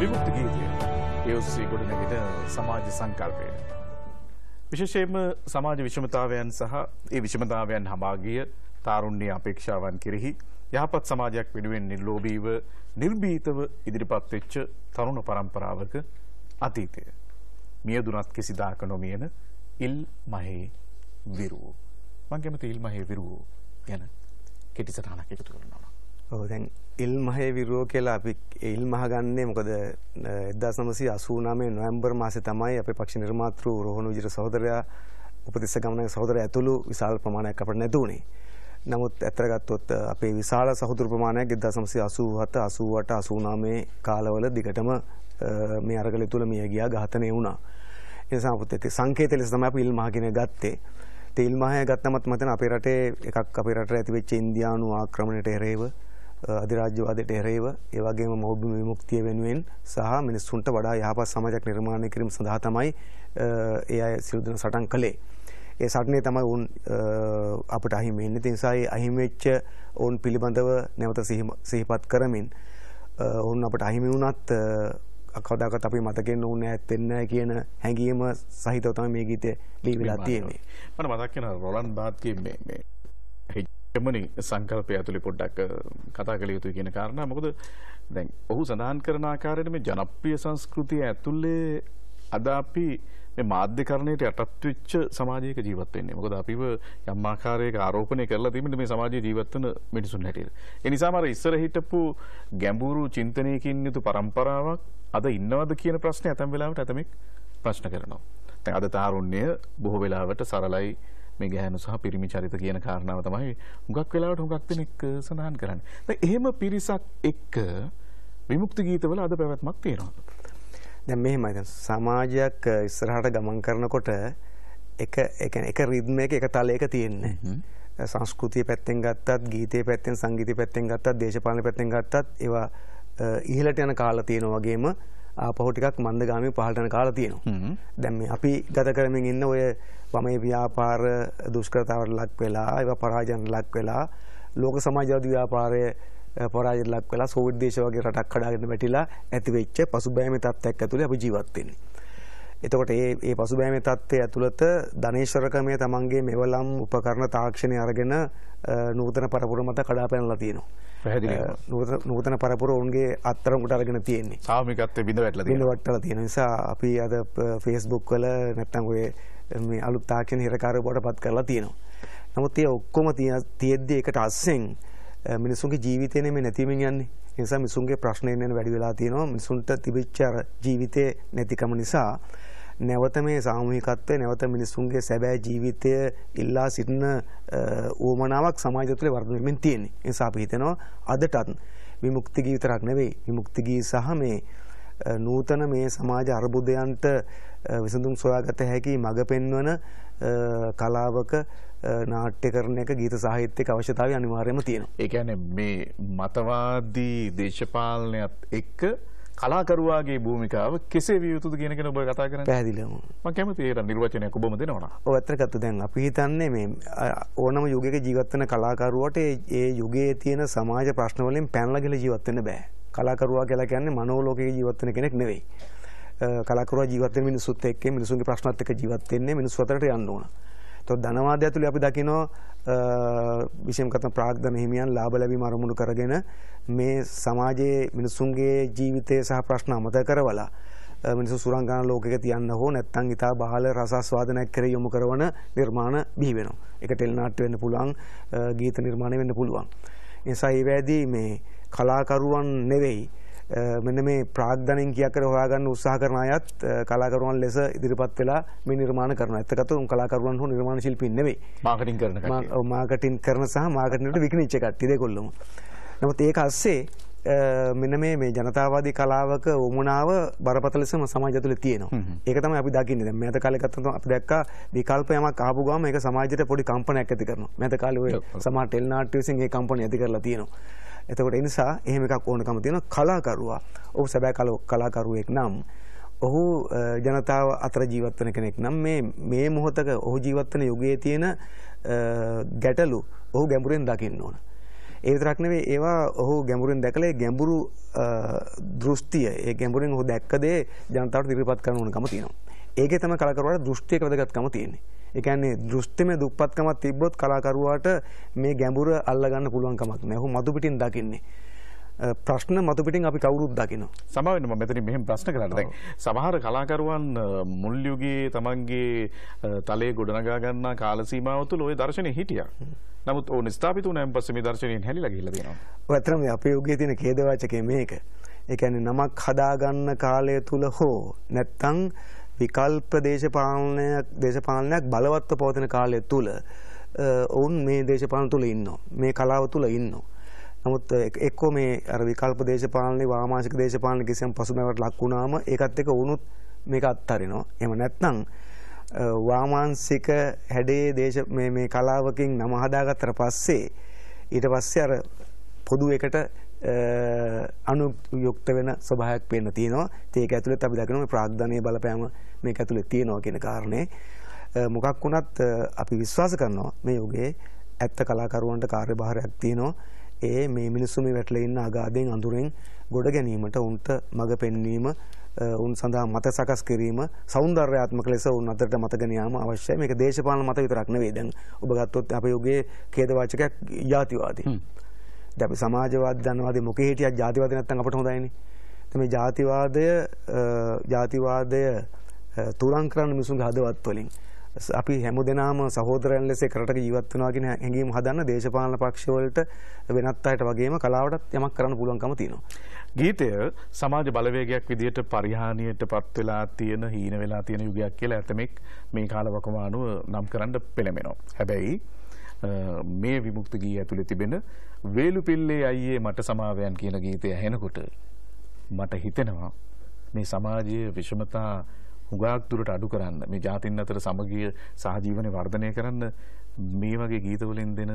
විමුක්ති ගීතය ඒ ඔස්සේ ගොඩනැගෙන සමාජ සංකල්පය. විශේෂයෙන්ම සමාජ විෂමතාවයන් සහ ඒ විෂමතාවයන් හමාගිය තාරුණ්‍ය අපේක්ෂාවන් කෙරෙහි යහපත් සමාජයක් වෙනුවෙන් නිර්ලෝභීව නිර්භීතව ඉදිරිපත් වෙච්ච තරුණ පරම්පරාවක අතීතය. මියදුනත් කිසිදාක නොමියන ඉල් මහේ විරුවෝ. මං කැමති ඉල් මහේ විරුවෝ ගැන කෙටි සටහනක් එකතු කරනවා. ඔව් දැන් ඉල් මහේ විරුවෝ කියලා අපි ඒ ඉල් මහ ගන්නේ මොකද 1989 නොවැම්බර් මාසේ තමයි අපේ පක්ෂ නිර්මාතෘ රෝහණ විජිත සහෝදරයා උපතිස්ස ගමනගේ සහෝදරයා ඇතුළු විශාල ප්‍රමාණයක් අපිට නැතු වුණේ. නමුත් ඇත්තට ගත්තොත් අපේ විශාල සහෝදර ප්‍රමාණයක් 1987 88 89 කාලවල දිගටම මේ අරගල තුල මිය ගියා ඝාතනය වුණා. ඒ නිසා අපිට සංකේත ලෙස තමයි අපි ඉල් මහ කියන ගත්තේ. තෙල් මහය ගත්තමත් මතන අපේ රටේ එකක් අපේ රටේ ඇතිවෙච්ච ඉන්දියානු ආක්‍රමණයට එරෙහිව අධිරාජ්‍යවාදයට එරෙහිව ඒ වගේම මෞබ්බ විමුක්තිය වෙනුවෙන් සහ මිනිස්සුන්ට වඩා යහපත් සමාජයක් නිර්මාණය කිරීම සඳහා තමයි ඒ අය සියලු දෙනා සටන් කළේ. ඒ සටනේ තමයි උන් අපට අහිමි වෙන්නේ. ඒ නිසා ඒ අහිමි වෙච්ච උන් පිළිබඳව නැවත සිහිපත් කරමින් උන් අපට අහිමි වුණත් කවදාකවත් අපි මතකෙන්න ඕනේ නැත්තෙන්න කියන හැඟීම සහිතව තමයි මේ ගීතය ලියවිලා තියෙන්නේ. මට මතක් වෙනවා රොලන් බාත්ගේ මේ මේ හෙජමනි සංකල්පය ඇතුළේ පොඩ්ඩක් කතා කළ යුතුයි කියන කාරණා. මොකද දැන් ඔහු සඳහන් කරන ආකාරයට මේ ජනප්‍රිය සංස්කෘතිය ඇතුළේ අද අපි මේ මාධ්‍යකරණයට යටත් වෙච්ච සමාජයක ජීවත් වෙන්නේ. මොකද අපිව යම් ආකාරයක ආරෝපණය කරලා තිබෙන්නේ මේ සමාජයේ ජීවත් වෙන මිනිසුන් හැටියට. ඒ නිසාම අර ඉස්සර හිටපු ගැඹුරු චින්තනයකින් යුතු પરම්පරාවක් අද ඉන්නවද කියන ප්‍රශ්නේ ඇතැම් වෙලාවට ඇතමෙක් ප්‍රශ්න කරනවා. දැන් අද තාරුණ්‍ය බොහෝ වෙලාවට සරලයි මේ ගැහැණු සහ පිරිමි චරිත කියන කාරණාව තමයි හුඟක් වෙලාවට හුඟක් දෙනෙක් සඳහන් කරන්නේ. දැන් එහෙම පිරිසක් එක්ක විමුක්ති ගීතවල අද පැවැත්මක් තියෙනවා. දැන් මෙහෙමයි දැන් සමාජයක් ඉස්සරහට ගමන් කරනකොට එක එක එක රිද්ම එක තලයක තියෙන්නේ. සංස්කෘතිය පැත්තෙන් ගත්තත් ගීතයේ පැත්තෙන් සංගීතය පැත්තෙන් ගත්තත් දේශපාලන පැත්තෙන් ගත්තත් ඒවා ඉහළට යන කාලා තියෙනවා වගේම ආපහු ටිකක් මන්දගාමී පහළට යන කාලා තියෙනවා. දැන් මේ අපි ගත කරමින් ඉන්න ඔය වමේ ව්‍යාපාර දුෂ්කරතාවට ලක් වෙලා ඒවා පරාජයන්ට ලක් වෙලා ලෝක සමාජවාදී ව්‍යාපාරයේ පරාජයට ලක් වෙලා සෝවියට් දේශ වගේ රටක් කඩාගෙන වැටිලා ඇති වෙච්ච පසුබෑමේ තත්ත්වයක් ඇතුලේ අපි ජීවත් වෙන්නේ. එතකොට මේ මේ පසුබෑමේ තත්ත්වය ඇතුළත ධනේශ්වරකමේ තමන්ගේ මෙවලම් උපකරණ තාක්ෂණය අරගෙන නූතන පරපුර මත කඩා පැනලා තියෙනවා. නූතන පරපුර ඔවුන්ගේ අත්තරමුට අරගෙන තියෙන්නේ. සාමිකත්වයේ බිඳ වැටලා තියෙනවා. බිඳ වැටලා තියෙන නිසා අපි අද Facebook වල නැත්තම් ඔය මේ අලුත් තාක්ෂණ හිරකාරයෝ බවට පත් කරලා තියෙනවා. නමුත් ඒ ඔක්කොම තියෙද්දි එකට අස්සෙන් මිනිසුන්ගේ ජීවිතේ නෙමෙයි නැතිවෙමින් යන්නේ. ඒ නිසා මිනිසුන්ගේ ප්‍රශ්න එන්න වැඩි වෙලා තියෙනවා. මිනිසුන්ට තිබිච්ච අර ජීවිතේ නැතිකම නිසා නැවත මේ සාමූහිකත්වය නැවත මිනිසුන්ගේ සැබෑ ජීවිතය ඉල්ලා සිටින ඌමනාවක් සමාජය තුළ වර්ධනය වෙමින් තියෙන්නේ. ඒ නිසා අපි හිතනවා අදටත් විමුක්ති ගී විතරක් නෙවෙයි විමුක්ති ගී සහ මේ නූතන මේ සමාජ අර්බුදයන්ට විසඳුම් සොයාගත හැකි මඟ පෙන්වන කලාවක නාට්‍ය කරන එක ගීත සාහිත්‍යක අවශ්‍යතාවය අනිවාර්යයෙන්ම තියෙනවා. ඒ කියන්නේ මේ මතවාදී දේශපාලනයත් එක්ක කලාකරුවාගේ භූමිකාව කෙසේ විය යුතුද කියන එක ඔබ කතා කරන්නේ. පැහැදිලිවම. මම කැමතියි ඒක නිර්වචනයක් ඔබම දෙනවා. ඔව් ඇත්තට ගත්ත දැන් අපි හිතන්නේ මේ ඕනම යුගයක ජීවත් වෙන කලාකරුවට ඒ යුගයේ තියෙන සමාජ ප්‍රශ්න වලින් පැනලා ගිහලා ජීවත් වෙන්න බෑ. කලාකරුවා කියලා කියන්නේ මනෝලෝකයේ ජීවත් වෙන කෙනෙක් නෙවෙයි. කලාකරුවා ජීවත් වෙන මිනිස්සුත් එක්ක මිනිසුන්ගේ ප්‍රශ්නත් එක්ක ජීවත් වෙන්නේ මිනිස්සු අතරට යන්න ඕන. එතකොට ධනවාදය ඇතුලේ අපි දකිනවා විශේෂම කතන ප්‍රාග්ධන හිමියන් ලාභ ලැබීම අරමුණු කරගෙන මේ සමාජයේ මිනිසුන්ගේ ජීවිතය සහ ප්‍රශ්න අමතක කරවලා මිනිස්සු සුරංගනා ලෝකයක තියන්න හෝ නැත්නම් ඊටා බහල රසාස්වාදනයක් කරේ යොමු කරන නිර්මාණ බිහි වෙනවා. ඒක ටෙලි නාට්‍ය වෙන්න පුළුවන්, ගීත නිර්මාණ වෙන්න පුළුවන්. ඒ නිසා ඒ වෑදී මේ කලාකරුවන් නෙවෙයි මෙන්න මේ ප්‍රාග්ධනෙන් කියක් කර හොයාගන්න උත්සාහ කරන අයත් කලාකරුවන් ලෙස ඉදිරිපත් වෙලා මේ නිර්මාණ කරනවා. එතකොට උන් කලාකරුවන් හෝ නිර්මාණ ශිල්පීන් නෙවෙයි. මාකටිං කරන කට්ටිය. ඔව් මාකටිං කරන සහ මාකටිං වලට විකිණිච්ච කට්ටිය දෙකොල්ලම. නමුත් ඒක අස්සේ මෙන්න මේ මේ ජනතාවාදී කලාවක උමනාව බරපතල ලෙසම සමාජය තුළ තියෙනවා. ඒක තමයි අපි දකින්නේ. දැන් මෑත කාලේ ගත්තොත් අපි දැක්කා විකල්ප යමක් ආපු ගමන් ඒක සමාජයට පොඩි කම්පනයක් ඇති කරනවා. මෑත කාලේ ඔය සමහර ටෙල් නාට්‍ය විසින් ඒ කම්පනය ඇති කරලා තියෙනවා. එතකොට ඒ නිසා එහෙම එකක් ඕනකම තියෙනවා කලාකරුවා. ඔහු සැබෑ කලාකරුවෙක් නම් ඔහු ජනතාව අතර ජීවත් වෙන කෙනෙක් නම් මේ මේ මොහොතක ඔහු ජීවත් වෙන යුගයේ තියෙන ගැටලු ඔහු ගැඹුරෙන් දකින්න ඕන. ඒ විතරක් නෙවෙයි ඒවා ඔහු ගැඹුරෙන් දැකලා ගැඹුරු දෘෂ්ටිය ඒ ගැඹුරින් ඔහු දැක්ක දේ ජනතාවට ඉදිරිපත් කරන්න ඕනකම තියෙනවා. ඒකේ තමයි කලාකරුවාට දෘෂ්ටියක වැදගත්කම තියෙන්නේ. ඒ කියන්නේ දෘෂ්ටිමය දුප්පත්කමක් තිබ්බොත් කලාකරුවාට මේ ගැඹුර අල්ලගන්න පුළුවන් කමක් නැහැ. ඔහු මතු පිටින් දකින්නේ. ප්‍රශ්න මතු පිටින් අපි කවුරුත් දකිනවා. සමවෙන්න මම මෙතනින් මෙහෙම ප්‍රශ්න කරන්න දැන් සමහර කලාකරුවන් මුල් යුගයේ තමන්ගේ තලයේ ගොඩනගා ගන්නා කාල සීමාව තුළ ওই දර්ශනේ හිටියා. නමුත් ඕන ස්ථාපිත වුණාන් පස්සේ මේ දර්ශනයෙන් හැලිලා ගිහිල්ලා තියෙනවා. ඔය ඇත්තටම මේ අපේ යුගයේ තියෙන ඛේදවාචකය මේක. ඒ කියන්නේ නමක් හදාගන්න කාලය තුල හෝ නැත්තම් විකල්ප දේශපාලනයක් දේශපාලනයක් බලවත්ව පවතින කාලය තුල ඔවුන් මේ දේශපාලන තුල ඉන්නවා. මේ කලාව තුල ඉන්නවා. නමුත් එක්කෝ මේ අර විකල්ප දේශපාලනේ වාමාංශික දේශපාලන කිසියම් පසුබෑමකට ලක් වුණාම ඒකත් එක්ක වුණුත් මේක අත්හරිනවා. එහෙම නැත්නම් වාමාංශික හැඩේ දේශ මේ මේ කලාවකින් නම හදාගත්තට පස්සේ ඊට පස්සේ අර පොදු එකට අනුයුක්ත වෙන ස්වභාවයක් පේන්න තියෙනවා. ඒක ඇතුළත් අපි දකිනවා මේ ප්‍රාග්ධනීය බලපෑම මේක ඇතුළේ තියෙනවා කියන කාරණේ. මොකක් වුණත් අපි විශ්වාස කරනවා මේ යුගයේ ඇත්ත කලාකරුවන්ට කාර්යභාරයක් තියෙනවා. ඒ මේ මිනිස්සු මේ වැටලා ඉන්න අගාධයෙන් අඳුරෙන් ගොඩ ගැනීමට උන්ට මඟ පෙන්වීම උන් සඳහා මත සකස් කිරීම සෞන්දර්යාත්මක ලෙස උන් අතරට මතගෙන යාම අවශ්‍යයි. මේක දේශපාලන මත විතරක් නෙවෙයි. දැන් ඔබ ගත්තොත් අපේ යුගයේ ඛේදවාචකයක් ජාතිවාදී. දැන් අපි සමාජවාද ධනවාදී මොකේ හිටියත් ජාතිවාදී නැත්තම් අපට හොඳයිනේ. දැන් මේ ජාතිවාදය ජාතිවාදය තුරන් කරන්න මිනිසුන්ගේ හදවත් වලින් අපි හැම දෙනාම සහෝදරයන් ලෙස කරටක ජීවත් වෙනවා කියන හැඟීම හදන්න දේශපාලන පක්ෂ වලට වෙනත් අයට වගේම කලාවටත් යමක් කරන්න පුළුවන්කම තියෙනවා. ගීතය සමාජ බලවේගයක් විදිහට පරිහානියට පත් වෙලා තියෙන හීන වෙලා තියෙන යුගයක් කියලා ඇතමෙක් මේ කාලවකමානුව නම් කරන්න පෙළඹෙනවා. හැබැයි මේ විමුක්ති ගී ඇතුලේ තිබෙන වේලු පිල්ලේ අයියේ මට සමාවයන් කියන ගීතය ඇහෙනකොට මට හිතෙනවා මේ සමාජයේ විෂමතා හුඟක් දුරට අඩු කරන්න මේ ජාතින් අතර සමගිය සහජීවනය වර්ධනය කරන්න මේ වගේ ගීතවලින් දෙන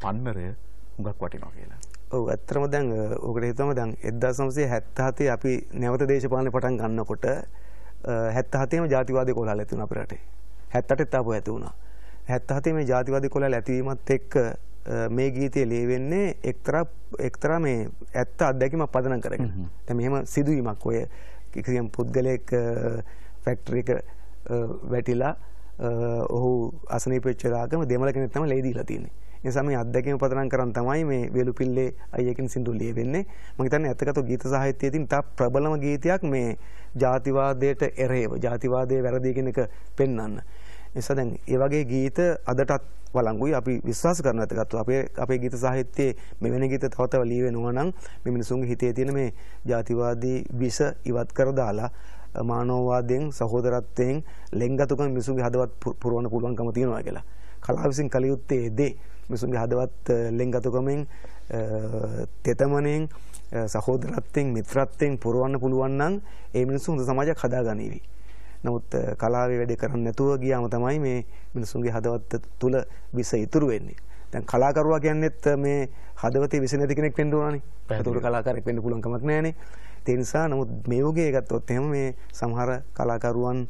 පන්නරය හුඟක් වටිනවා කියලා. ඔව් ඇත්තටම දැන් ඔකට හිතම දැන් 1977 අපි නැවත දේශපාලනය පටන් ගන්නකොට 77ේම ජාතිවාදී කොළහල ඇති වුණා අපේ රටේ. 78ත් ආපහු ඇති වුණා. 77 මේ ජාතිවාදී කොළහල ඇතිවීමත් එක්ක මේ ගීතය ලියවෙන්නේ එක්තරා එක්තරා මේ ඇත්ත අත්දැකීමක් පදනම් කරගෙන. දැන් මෙහෙම සිදුවීමක් ඔය කිසියම් පුද්ගලයෙක් ෆැක්ටරි එක වැටිලා ඔහු අසනීප වෙච්ච දාගම දෙමළ කෙනෙක් තමයි ලේ දීලා තියෙන්නේ. ඒ නිසා මේ අත්දැකීම පදනම් කරන් තමයි මේ වේලුපිල්ලේ අයියකින් සින්දු ලියවෙන්නේ. මම හිතන්නේ ඇත්තකට ගීත සාහිත්‍යයේ තියෙන තා ප්‍රබලම ගීතයක් මේ ජාතිවාදයට එරෙහිව ජාතිවාදයේ වැරදි කියන එක පෙන්වන්න. නිසා දැන් ඒ වගේ ගීත අදටත් වළංගුයි අපි විශ්වාස කරන ඇතගත්තු අපේ අපේ ගීත සාහිත්‍යයේ මෙවැනි ගීත තව තව ලියවෙනවා නම් මේ මිනිසුන්ගේ හිතේ තියෙන මේ ජාතිවාදී විෂ ඉවත් කර දාලා මානවවාදයෙන් සහෝදරත්වයෙන් ලෙන්ගතුකම මිනිසුන්ගේ හදවත් පුරවන්න පුළුවන්කම තියෙනවා කියලා. කලාව විසින් කළ යුත්තේ දේ මිනිසුන්ගේ හදවත් ලෙන්ගතුකමෙන් තෙතමනෙන් සහෝදරත්වයෙන් මිත්‍රත්වයෙන් පුරවන්න පුළුවන් නම් ඒ මිනිස්සු හොඳ සමාජයක් හදාගනීවි. නමුත් කලාවේ වැඩේ කරන්නේ නැතුව ගියාම තමයි මේ මිනිසුන්ගේ හදවත් තුල විස ඉතුරු වෙන්නේ. දැන් කලාකරුවා කියන්නේත් මේ හදවතේ විස නැති කෙනෙක් වෙන්න ඕනනේ. ඒතකොට කලාකාරයෙක් වෙන්න පුළුවන් කමක් නැහැනේ. ඒ නිසා නමුත් මේ යෝගයේ ගත්තොත් එහෙම මේ සමහර කලාකරුවන්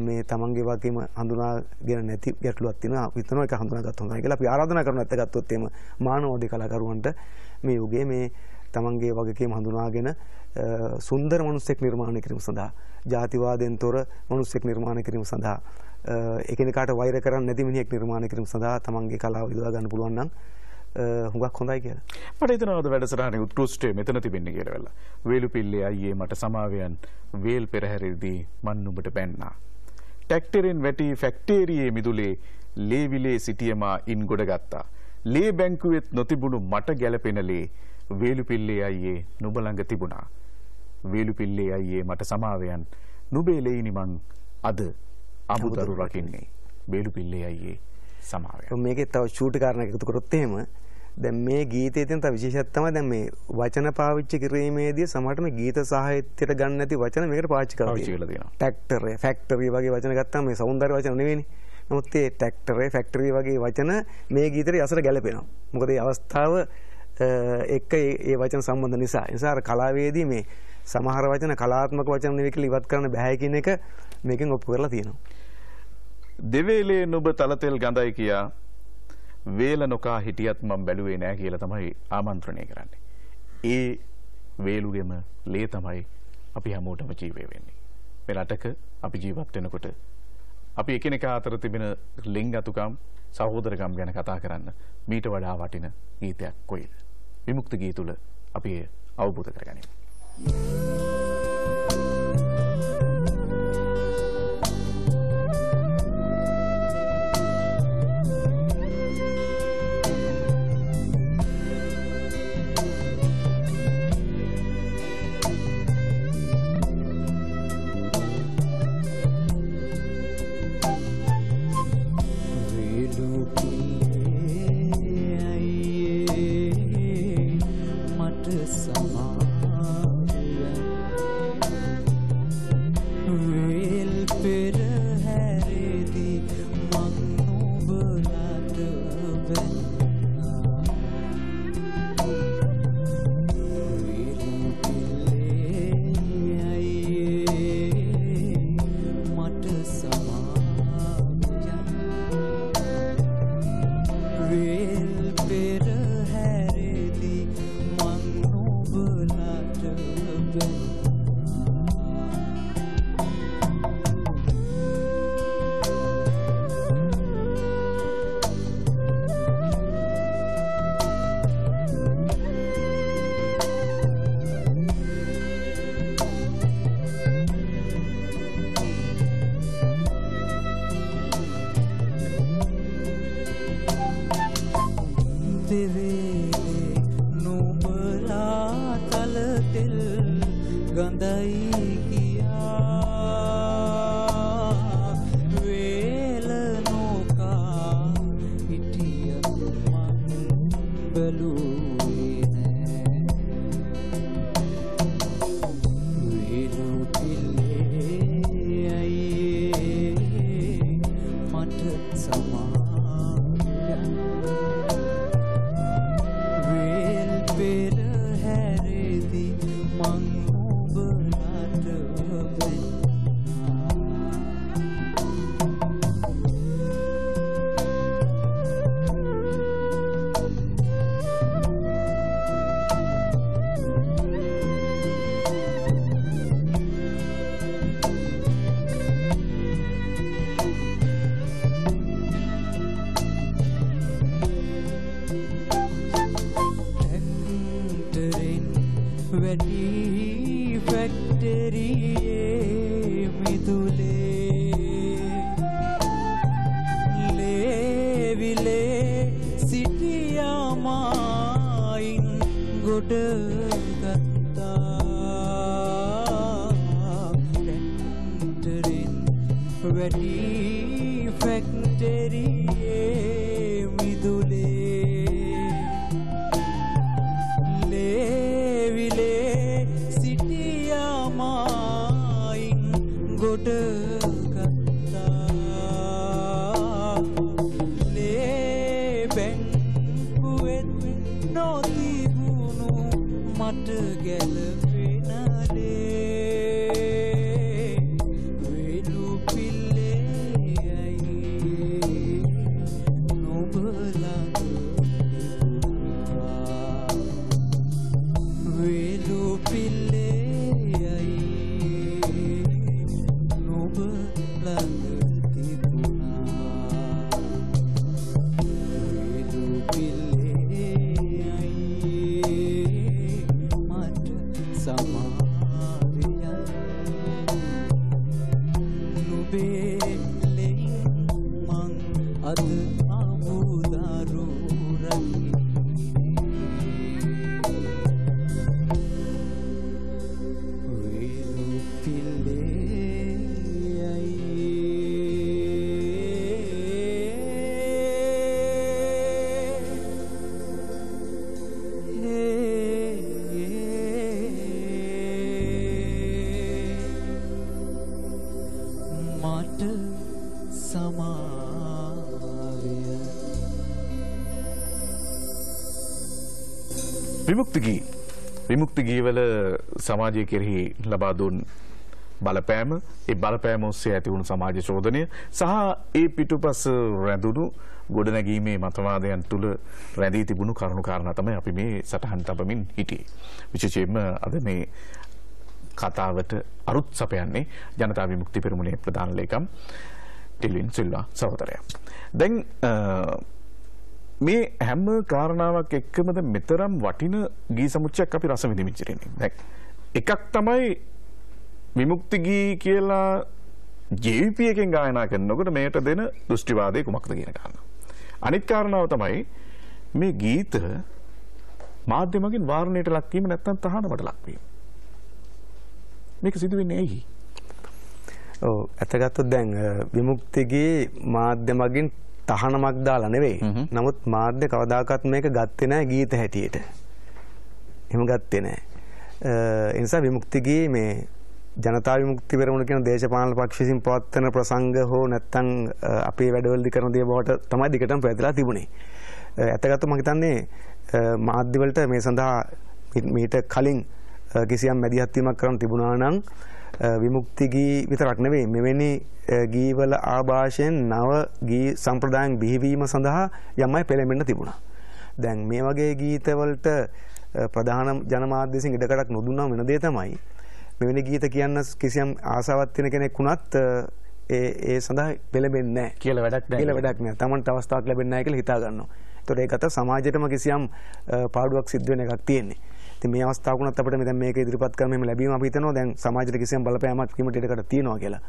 මේ තමන්ගේ වගේම හඳුනාගෙන නැති ගැටලුවක් තියෙනවා. අපි හිතනවා ඒක හඳුනාගත්ත හොඳයි කියලා. අපි ආරාධනා කරනවා නැත්නම් ගත්තොත් එහෙම මානවෝදේ කලාකරුවන්ට මේ යෝගයේ මේ තමන්ගේ වගකීම හඳුනාගෙන සුන්දර මනුස්සෙක් නිර්මාණය කිරීම සඳහා ජාතිවාදයෙන් තොර මනුස්සෙක් නිර්මාණය කිරීම සඳහා එකිනෙකාට වෛර කරන්නේ නැති මිනිහෙක් නිර්මාණය කිරීම සඳහා තමන්ගේ කලාව යොදා ගන්න පුළුවන් නම් හුඟක් හොඳයි කියලා. මට හිතෙනවාද වැඩසටහනේ උත්කෘෂ්ඨය මෙතන තිබෙන්නේ කියලා වෙලා. වේලු පිල්ලේ අයියේ මට සමාවයන් වේල් පෙරහැරෙද්දී මන් නුඹට බැන්නා. ටැක්ටරෙන් වැටි ෆැක්ටේරියේ මිදුලේ ලේවිලේ සිටියමා ඉන් ගොඩ ගත්තා. ලේ බැංකුවෙත් නොතිබුණු මට ගැලපෙන ලේ වේලු පිල්ලේ අයියේ නුඹ ළඟ තිබුණා. වේලු පිල්ලේ අයියේ මට සමාවයන් නුඹේ ලෙයිනි මං අද අමුදරු රකින්නේ. වේලු පිල්ලේ අයියේ සමාවයන්. මේකේ තව ෂූට් කාරණයක් එකතු කරොත් එහෙම දැන් මේ ගීතයේ තියෙන තව විශේෂයක් තමයි දැන් මේ වචන පාවිච්චි කිරීමේදී සමහරට මේ ගීත සාහිත්‍යයට ගන්න නැති වචන මේකට පාවිච්චි කරලා තියෙනවා. ට්‍රැක්ටර්, ෆැක්ටරි වගේ වචන ගත්තාම මේ సౌందර්ය වචන නෙවෙයිනේ. නමුත් මේ ට්‍රැක්ටර්, ෆැක්ටරි වගේ වචන මේ ගීතේ යසර ගැලපෙනවා. මොකද මේ අවස්ථාව එක්ක ඒ වචන සම්බන්ධ නිසා. නිසා අර කලාවේදී මේ සමහර වචන කලාත්මක වචන නෙවෙයි කියලා ඉවත් කරන්න බෑ කියන එක මේකෙන් ඔප්පු කරලා තියෙනවා. දෙවේලේ නුඹ තලතෙල් ගඳයි කියා වේල නොකා හිටියත් මම බැලුවේ නෑ කියලා තමයි ආමන්ත්‍රණය කරන්නේ. ඒ වේලුගෙම ලේ තමයි අපි හැමෝටම ජීවය වෙන්නේ. මේ රටක අපි ජීවත් වෙනකොට අපි එකිනෙකා අතර තිබෙන ලිංගතුකම් සහෝදරකම් ගැන කතා කරන්න මීට වඩා වටින ගීතයක් කොයිද? විමුක්ත ගී තුළ අපි අවබෝධ කරගනිමු. Thank you. spirit already affected. සමාජය කෙරෙහි ලබා දුන් බලපෑම ඒ බලපෑම ඔස්සේ ඇතිවුණු සමාජ චෝදනය සහ ඒ පිටුපස රැඳුණු ගොඩනැගීමේ මතවාදයන් තුළ රැඳී තිබුණු කරුණු කාරණ තමයි අපි මේ සටහන් තබමින් හිටියේ. විශෂයෙන්ම අද මේ කතාවට අරුත් සපයන්නේ ජනතාව මුක්ති පෙරමුණේ ප්‍රධාන ලේකම් ටෙලින් සිල්වා සහෝදරය. දැන් මේ හැම කාරණාවක් එක්කමද මෙතරම් වටින ගී සමුච්චයක් අපි රස විදිමිචරෙන්නේ දැක්. එකක් තමයි විමුක්ති ගී කියලා එකෙන් ගායනා කරනකොට මේට දෙන දෘෂ්ටිවාදය කුමක්ද කියන කාරණා. අනිත් කාරණාව තමයි මේ ගීත මාධ්‍යමකින් වාරණයට ලක්වීම නැත්තම් තහනමට ලක්වීම. මේක සිදු වෙන්නේ ඇයි? ඔව් ඇත්තගත්තොත් දැන් විමුක්තිගේ මාධ්‍ය මගින් තහනමක් දාලා නෙවෙයි. නමුත් මාධ්‍ය කවදාකවත් මේක ගත්තේ නැහැ ගීත හැටියට. එහෙම ගත්තේ නැහැ. ඒ නිසා විමුක්තිගේ මේ ජනතා විමුක්ති පෙරමුණ කියන දේශපාලන පක්ෂ විසින් පවත්වන ප්‍රසංග හෝ නැත්නම් අපේ වැඩවලදී කරන දේ බවට තමයි දිගටම පැවැදලා තිබුණේ. ඇත්තගත්තොත් මම හිතන්නේ මාධ්‍ය වලට මේ සඳහා මීට කලින් කිසියම් මැදිහත් වීමක් කරන්න තිබුණා නම් විමුක්ති ගී විතරක් නෙවෙයි මෙවැනි ගීවල ආభాෂයෙන් නව ගී සම්ප්‍රදායන් බිහිවීම සඳහා යම්මයි පෙළඹෙන්න තිබුණා. දැන් මේ වගේ ගීතවලට ප්‍රධාන ජනමාධ්‍ය විසින් ඉඩකඩක් නොදුන්නා වෙන දේ තමයි මෙවැනි ගීත කියන්න කිසියම් ආසාවක් තියෙන කෙනෙක් වුණත් ඒ ඒ සඳහා පෙළඹෙන්නේ නැහැ කියලා වැඩක් නැහැ කියලා වැඩක් නැහැ. Tamanට අවස්ථාවක් ලැබෙන්නේ නැහැ කියලා හිතා ගන්නවා. ඒතකොට ඒකට සමාජයටම කිසියම් පාඩුවක් සිද්ධ වෙන එකක් තියෙන්නේ. ඉතින් මේ අවස්ථාවකුණත් අපිට දැන් මේක ඉදිරිපත් කරන මෙහෙම ලැබීම අපි හිතනවා දැන් සමාජයට කිසියම් බලපෑමක් වීමට ඉඩකට තියෙනවා කියලා.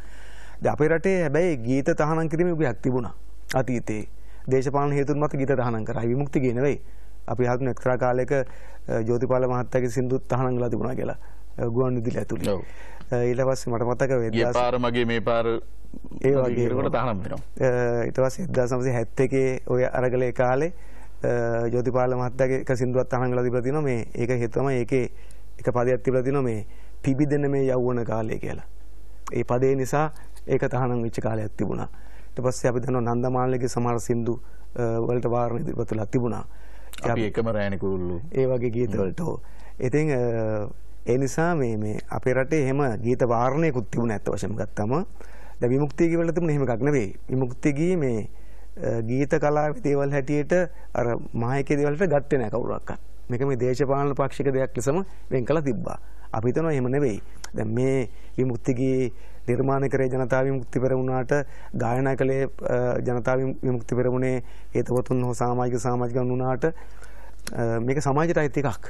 දැන් අපේ රටේ හැබැයි ගීත තහනම් කිරීමේ උගයක් තිබුණා. අතීතේ දේශපාලන හේතුන් මත ගීත තහනම් කරා. විමුක්ති ගේ නෙවෙයි. අපි අහගෙන එක්තරා කාලයක ජෝතිපාල මහත්තයාගේ සින්දුත් තහනම් කරලා තිබුණා කියලා. ගුවන් විදුලි ඇතුළේ. ඊට පස්සේ මට මතක වෙද්දාස ගිය පාර මගේ මේ පාර ඒ වගේ ඒකට තහනම් වෙනවා. ඊට පස්සේ 1971 ඔය අරගලේ කාලේ ජෝතිපාල තහනම් කරලා තිබලා තිනවා මේ ඒක හේතුව තමයි ඒකේ එක පදයක් තිබලා තිනවා මේ පිබිදෙන මේ යෞවන කාලය කියලා. ඒ පදේ නිසා ඒක තහනම් වෙච්ච කාලයක් තිබුණා. ඊට පස්සේ අපි දන්නවා නන්දමාලගේ සමහර සින්දු වලට වාරණ ඉදිරිපත් වෙලා තිබුණා. අපි එකම රෑණි කුරුල්ලු. ඒ වගේ ගීත වලට. ඉතින් ඒ නිසා මේ මේ අපේ රටේ එහෙම ගීත වාරණයකුත් තිබුණ ඇත්ත වශයෙන්ම ගත්තම දැන් විමුක්තිය ගී වල තිබුණ එහෙම එකක් නෙවෙයි. විමුක්තිය ගී මේ ගීත කලාවේ දේවල් හැටියට අර මායකේ දේවල්ට ගත්තේ නැහැ කවුරක්වත්. මේක මේ දේශපාලන පාක්ෂික දෙයක් ලෙසම වෙන් කළා තිබ්බා. අපි හිතනවා එහෙම නෙවෙයි. දැන් මේ විමුක්ති ගී නිර්මාණය කරේ ජනතා විමුක්ති පෙරමුණාට ගායනා කළේ ජනතා විමුක්ති පෙරමුණේ හේතුවතුන් හෝ සමාජික සමාජිකයන් වුණාට මේක සමාජයට අයිති එකක්.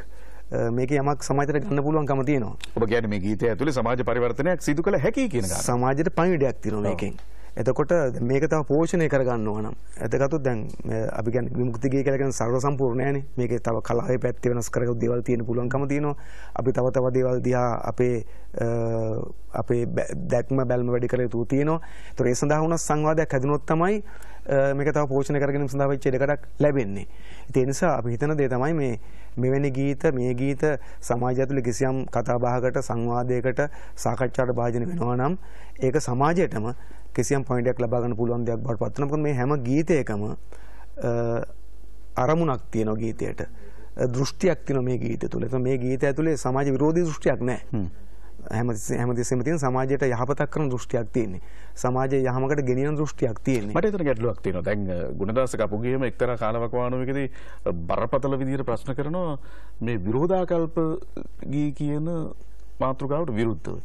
මේක යමක් සමාජයට ගන්න පුළුවන්කම තියෙනවා. ඔබ කියන්නේ මේ ගීතය ඇතුලේ සමාජ පරිවර්තනයක් සිදු කළ හැකි කියන කාරණා. සමාජයට පණිවිඩයක් තියෙනවා මේකෙන්. එතකොට මේක තව පෝෂණය කරගන්න ඕන නම් එතකතුත් දැන් අපි කියන්නේ විමුක්ති ගිය කියලා කියන්නේ සර්ව සම්පූර්ණ නෑනේ. මේකේ තව කලාවේ පැත්තේ වෙනස් කරගත් දේවල් තියෙන පුළුවන්කම තියෙනවා. අපි තව තව දේවල් දිහා අපේ අපේ දැක්ම බැල්ම වැඩි කර යුතු තියෙනවා. ඒතර ඒ සඳහා වුණ සංවාදයක් හැදුනොත් තමයි මේක තව පෝෂණය කරගෙන සඳහා වෙච්ච ඉඩකඩක් ලැබෙන්නේ. ඒ නිසා අපි හිතන දේ තමයි මේ මෙවැනි ගීත මේ ගීත සමාජය ඇතුළේ කිසියම් කතා බහකට සංවාදයකට සාකච්ඡාවට භාජන වෙනවා නම් ඒක සමාජයටම කිසියම් පොයින්ටයක් ලබා ගන්න පුළුවන් දෙයක් බවට පත් වෙනවා. මොකද මේ හැම ගීතයකම අරමුණක් තියෙනවා ගීතයට. දෘෂ්ටියක් තියෙනවා මේ ගීතය තුළ. ඒක මේ ගීතය ඇතුලේ සමාජ විරෝධී දෘෂ්ටියක් නැහැ. හැම හැමතිස්සෙම තියෙන සමාජයට යහපතක් කරන දෘෂ්ටියක් තියෙන්නේ. සමාජයේ යහමකට ගෙනියන දෘෂ්ටියක් තියෙන්නේ. මට එතන ගැටලුවක් තියෙනවා. දැන් ගුණදාස කපුගේම එක්තරා කාලවකවානුවකදී බරපතල විදිහට ප්‍රශ්න කරනවා මේ විරෝධාකල්ප ගී කියන මාතෘකාවට විරුද්ධව.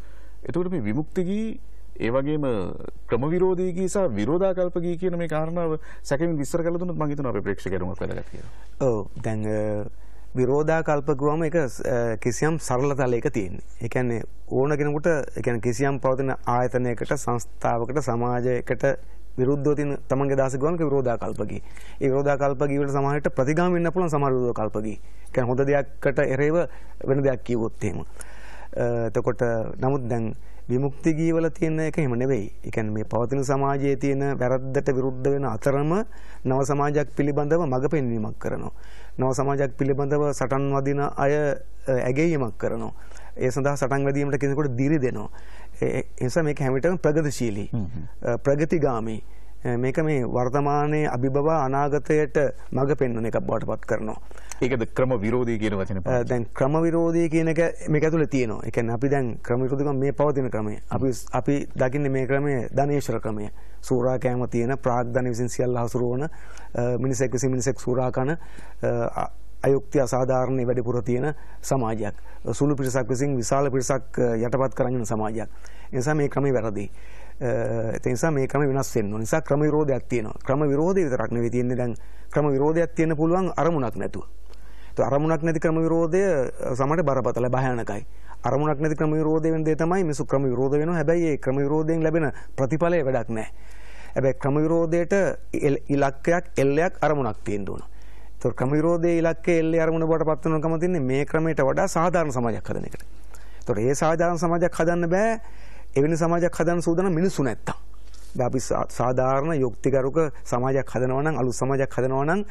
එතකොට මේ විමුක්ති ගී ඒ වගේම ක්‍රම විරෝධී ගී සහ විරෝධාකල්ප ගී කියන මේ කාරණාව සැකෙමින් විස්තර කරලා දුන්නොත් මම හිතනවා අපේ ප්‍රේක්ෂකයන්ට වැදගත් කියලා. ඔව් දැන් විරෝධාකල්ප ගුවම එක කිසියම් සරල තලයක තියෙන්නේ. ඒ කියන්නේ ඕන කෙනෙකුට ඒ කියන්නේ කිසියම් පවතින ආයතනයකට සංස්ථාවකට සමාජයකට විරුද්ධව තියෙන තමන්ගේ දාස ගුවම විරෝධාකල්ප ගී. ඒ විරෝධාකල්ප ගී වලට සමහරවිට ප්‍රතිගාමී වෙන්න පුළුවන් සමහර විරෝධාකල්ප ගී. ඒ කියන්නේ හොඳ දෙයක්කට එරෙහිව වෙන දෙයක් කිව්වොත් එහෙම. එතකොට නමුත් දැන් විමුක්ති ගීවල තියෙන එක එහෙම නෙවෙයි. ඒ කියන්නේ මේ පවතින සමාජයේ තියෙන වැරද්දට විරුද්ධ වෙන අතරම නව සමාජයක් පිළිබඳව මඟ පෙන්වීමක් කරනවා. නව සමාජයක් පිළිබඳව සටන් වදින අය ඇගයීමක් කරනවා. ඒ සඳහා සටන් වැදීමට කෙනෙකුට දිරි දෙනවා. ඒ නිසා මේක හැමිටම ප්‍රගතිශීලී. ප්‍රගතිගාමී. මේක මේ වර්තමානයේ අභිබව අනාගතයට මඟ පෙන්වන එකක් බවට පත් කරනවා. ඒකද ක්‍රම විරෝධී කියන වචනේ දැන් ක්‍රම විරෝධී කියන එක මේක ඇතුලේ තියෙනවා. කියන්නේ අපි දැන් ක්‍රම විරෝධීකම මේ පවතින ක්‍රමය. අපි අපි දකින්නේ මේ ක්‍රමය ධනේශ්වර ක්‍රමය. සූරා කෑම තියෙන ප්‍රාග්ධන විසින් සියල්ල හසුරුවන මිනිසෙක් විසින් මිනිසෙක් සූරා කන අයුක්ති අසාධාරණ වැඩිපුර තියෙන සමාජයක්. සුළු පිරිසක් විසින් විශාල පිරිසක් යටපත් කරගෙන සමාජයක්. නිසා මේ ක්‍රමය වැරදි. ඒ නිසා මේ ක්‍රම වෙනස් වෙන්න. නිසා ක්‍රම විරෝධයක් තියෙනවා. ක්‍රම විරෝධය විතරක් නෙවෙයි තියෙන්නේ දැන් ක්‍රම විරෝධයක් තියෙන්න පුළුවන් අරමුණක් නැතුව. ඒ අරමුණක් නැති ක්‍රම විරෝධය සමහරට බරපතල භයානකයි. අරමුණක් නැති ක්‍රම විරෝධය වෙන දේ තමයි මිසු ක්‍රම විරෝධ වෙනවා. හැබැයි ඒ ක්‍රම විරෝධයෙන් ලැබෙන ප්‍රතිඵලය වැඩක් නැහැ. හැබැයි ක්‍රම විරෝධයට ඉලක්කයක් එල්ලයක් අරමුණක් තියෙන්න ඕන. ඒතකොට ක්‍රම විරෝධයේ ඉලක්කය එල්ලේ අරමුණ බවට පත් වෙනකම තින්නේ මේ ක්‍රමයට වඩා සාධාරණ සමාජයක් හදන එකට. ඒතකොට ඒ සාධාරණ සමාජයක් හදන්න බෑ එවැනි සමාජයක් හදන්න සූදානම් මිනිස්සු නැත්තම්. දැන් අපි සාධාරණ යුක්තිගරුක සමාජයක් හදනවා නම් අලුත් සමාජයක් හදනවා නම්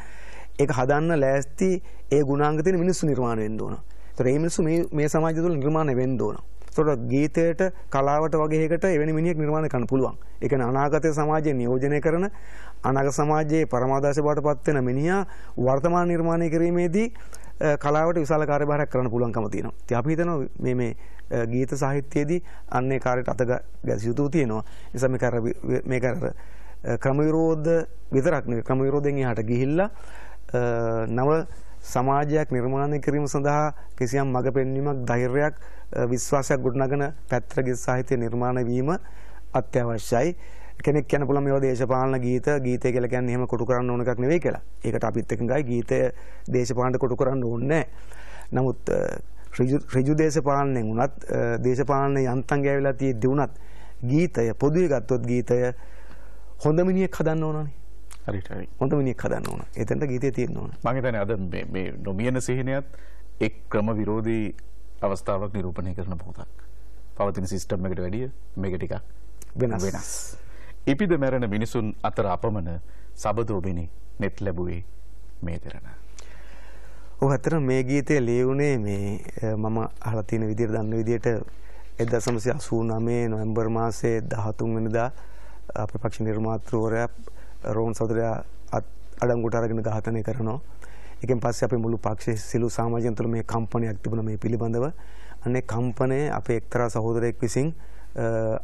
ඒක හදන්න ලෑස්ති ඒ ගුණාංග තියෙන මිනිස්සු නිර්මාණය වෙන්න ඕන. ඒතර මේ මිනිස්සු මේ මේ සමාජය තුළ නිර්මාණය වෙන්න ඕන. ඒතකොට ගීතයට කලාවට වගේ එකකට එවැනි මිනිහෙක් නිර්මාණය කරන්න පුළුවන්. ඒ කියන්නේ අනාගත සමාජය නියෝජනය කරන අනාගත සමාජයේ පරමාදර්ශ බවට පත් වෙන මිනිහා වර්තමාන නිර්මාණය කිරීමේදී කලාවට විශාල කාර්යභාරයක් කරන්න පුළුවන්කම තියෙනවා. ඉතින් අපි හිතනවා මේ මේ ගීත සාහිත්‍යයේදී අන්නේ කාර්යයට අත ගැසිය යුතු තියෙනවා. නිසා මේක අර මේක අර ක්‍රම විරෝධ විතරක් නෙවෙයි ක්‍රම විරෝධයෙන් එහාට ගිහිල්ලා නව සමාජයක් නිර්මාණය කිරීම සඳහා කිසියම් මඟ පෙන්වීමක් ධෛර්යයක් විශ්වාසයක් ගොඩනගන පැත්තට ගීත සාහිත්‍ය නිර්මාණය වීම අත්‍යවශ්‍යයි. කෙනෙක් කියන්න පුළුවන් මේවා දේශපාලන ගීත ගීතය කියලා කියන්නේ එහෙම කොටු කරන්න ඕන එකක් නෙවෙයි කියලා. ඒකට අපිත් එකඟයි ගීතය දේශපාලනට කොටු කරන්න ඕනේ නමුත් ඍජු දේශපාලනයෙන් වුණත් දේශපාලන යන්තම් ගෑවිලා තියෙද්දි වුණත් ගීතය පොදුවේ ගත්තොත් ගීතය හොඳ මිනිහෙක් හදන්න ඕනනේ. හරිට හරි. හොඳ මිනිහෙක් හදන්න ඕන. එතෙන්ට ගීතය තියෙන්න ඕන. මම හිතන්නේ අද නොමියන සිහිනයත් එක් ක්‍රම විරෝධී අවස්ථාවක් නිරූපණය කරන මොහොතක්. පවතින සිස්ටම් එකට වැඩිය මේක ටිකක් වෙනස්. ඉපිද මැරෙන මිනිසුන් අතර අපමණ සබදෝබිනි නෙත් ලැබුවේ මේ. ඔහු ඇත්තට මේ ගීතය ලියුණේ මේ මම අහලා තියෙන විදිහට දන්න විදිහට 1989 නොවැම්බර් මාසයේ 13 වෙනිදා අපේ පක්ෂ නිර්මාතෘවරයා රෝන් සහෝදරයා අඩංගුවට අරගෙන ඝාතනය කරනවා. ඒකෙන් පස්සේ අපේ මුළු පක්ෂයේ සිළු සමාජයන් තුළ මේ කම්පනයක් තිබුණා මේ පිළිබඳව. අනේ කම්පනය අපේ එක්තරා සහෝදරයෙක් විසින්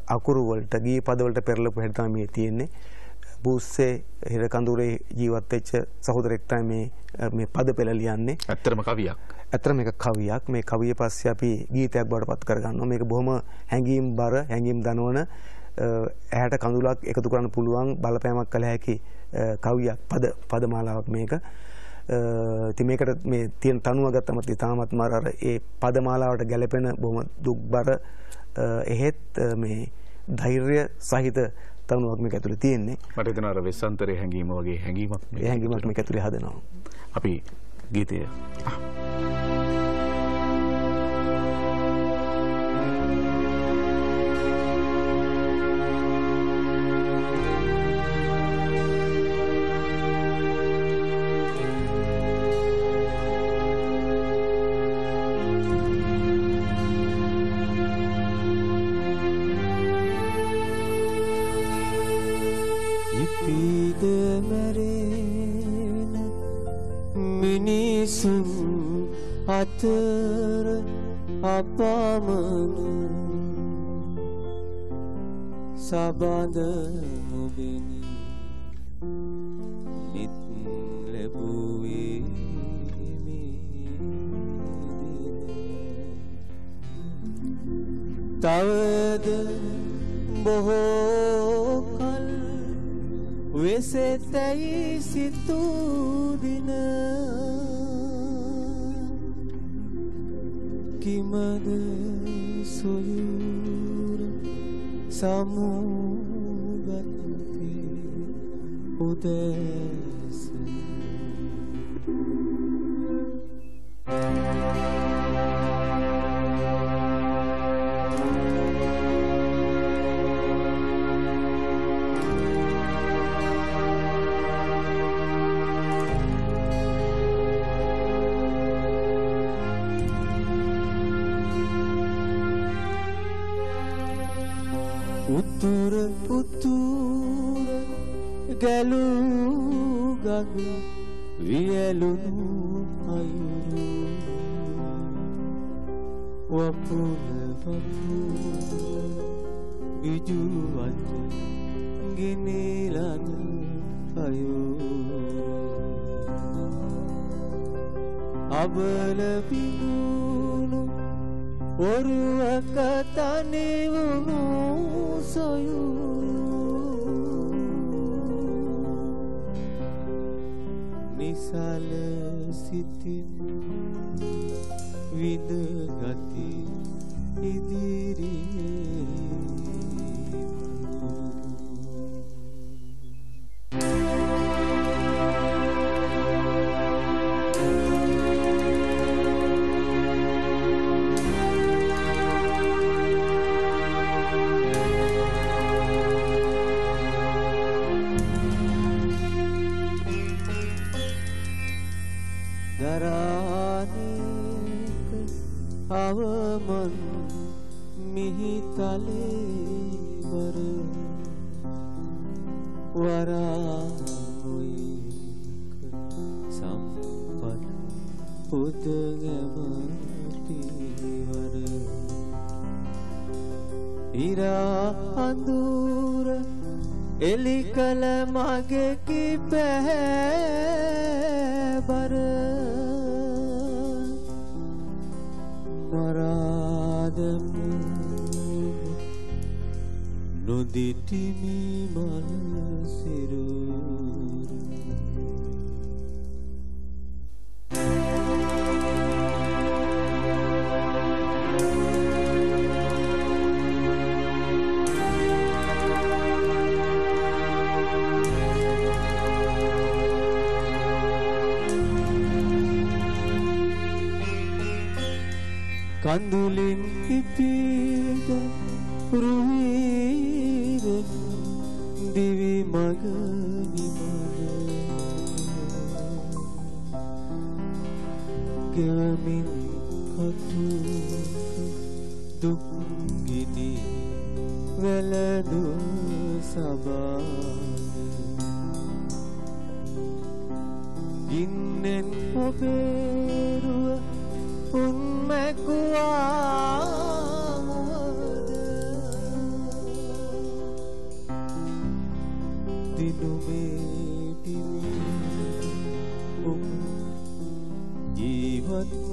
අකුරු වලට ගී පද වලට පෙරලපු හැටි තමයි මේ තියෙන්නේ. බූස්සේ හිර කඳුරේ ජීවත් වෙච්ච සහෝදරෙක් තමයි මේ මේ පද පෙළ ලියන්නේ. ඇත්තටම කවියක්. ඇත්තටම මේක කවියක්. මේ කවිය පස්සේ අපි ගීතයක් බවට පත් කරගන්නවා. මේක බොහොම හැඟීම් බර, හැඟීම් දනවන ඇහැට කඳුලක් එකතු කරන්න පුළුවන් බලපෑමක් කළ හැකි කවියක් පද පදමාලාවක් මේක. ඉතින් මේකට මේ තියෙන තනුව ගත්තම ඉතාමත් මාර අර ඒ පදමාලාවට ගැලපෙන බොහොම දුක්බර එහෙත් මේ ධෛර්ය සහිත තනුවක් මේක ඇතුලේ තියෙන්නේ. මට හිතෙනවා අර වෙස්සන්තරේ හැංගීම වගේ හැංගීමක් මේ හැංගීමක් මේක ඇතුලේ හදනවා. අපි ගීතය අතර සබඳ ඔබෙනි නිත් ලැබුවේ තවද බොහෝ කල් වෙසෙතැයි සිතූ දිනා කිමද සොයුර සමුගතේ උදැස උතුර උතුර ගැලූ ගඟ වියලුණු අයුරු වපුර වපුර විජුවට ගෙනලන අයුරු අබල පිනුණු ඔරුවක තනිවුණු soyu. මරාදම නොදිටිමි මනසිරුරු sabahı Ginen poderua unme kuada Dinume dini um jivatmu